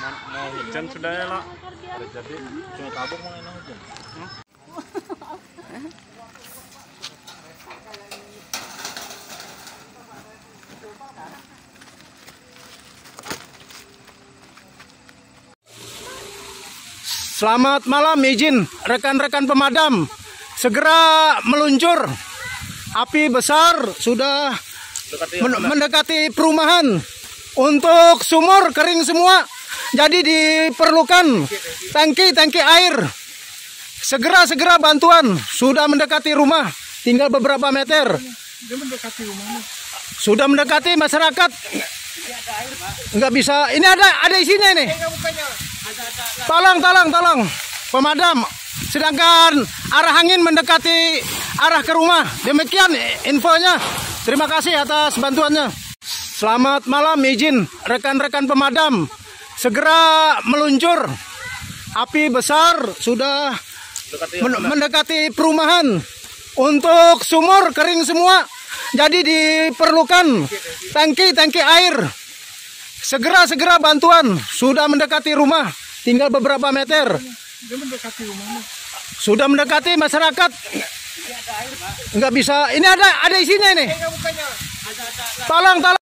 mau, mau hujan sudah ya lah jadi cuma tabung mau enak hujan Selamat malam izin rekan-rekan pemadam segera meluncur. Api besar sudah men- mendekati perumahan. Untuk sumur kering semua. Jadi diperlukan tangki-tangki air. Segera-segera bantuan sudah mendekati rumah. Tinggal beberapa meter. Sudah mendekati masyarakat. Enggak bisa. Ini ada ada isinya ini. Tolong, tolong, tolong. Pemadam. Sedangkan arah angin mendekati arah ke rumah. Demikian infonya. Terima kasih atas bantuannya. Selamat malam izin rekan-rekan pemadam. Segera meluncur. Api besar sudah men- mendekati perumahan. Untuk sumur kering semua. Jadi diperlukan tangki-tangki air. Segera-segera bantuan sudah mendekati rumah. Tinggal beberapa meter. Sudah mendekati masyarakat. Enggak bisa. Ini ada ada isinya ini. Tolong, tolong.